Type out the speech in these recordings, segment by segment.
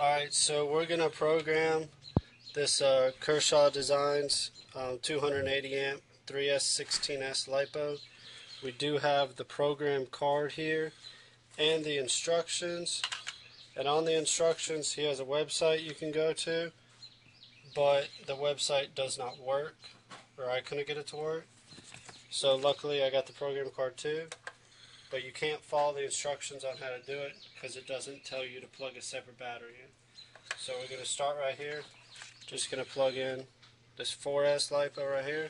Alright, so we're going to program this uh, Kershaw Designs um, 280 amp 3S16S LiPo. We do have the program card here and the instructions. And on the instructions, he has a website you can go to, but the website does not work, or I couldn't get it to work. So luckily, I got the program card too but you can't follow the instructions on how to do it because it doesn't tell you to plug a separate battery in. So we're going to start right here. Just going to plug in this 4S LiPo right here.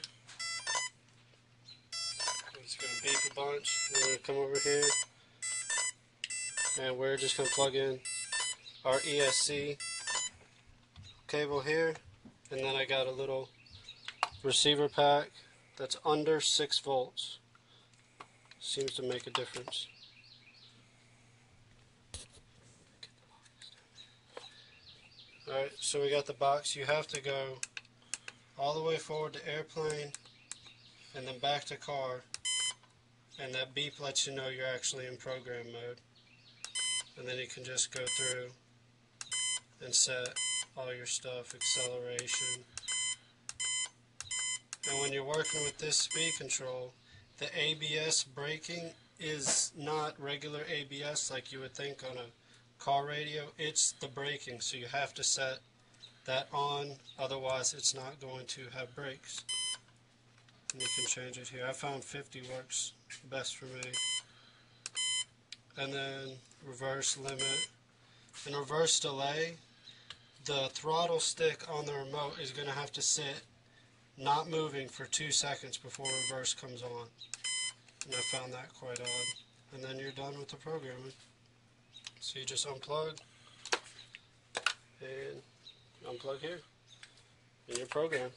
It's going to beep a bunch. We're going to come over here and we're just going to plug in our ESC cable here and then I got a little receiver pack that's under 6 volts seems to make a difference. Alright, so we got the box. You have to go all the way forward to airplane and then back to car and that beep lets you know you're actually in program mode and then you can just go through and set all your stuff, acceleration and when you're working with this speed control the ABS braking is not regular ABS like you would think on a car radio. It's the braking, so you have to set that on, otherwise it's not going to have brakes. And you can change it here. I found 50 works best for me. And then reverse limit. and reverse delay, the throttle stick on the remote is going to have to sit not moving for two seconds before reverse comes on. And I found that quite odd. And then you're done with the programming. So you just unplug and unplug here and you're programmed.